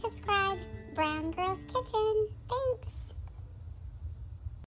subscribe. Brown Girls Kitchen. Thanks.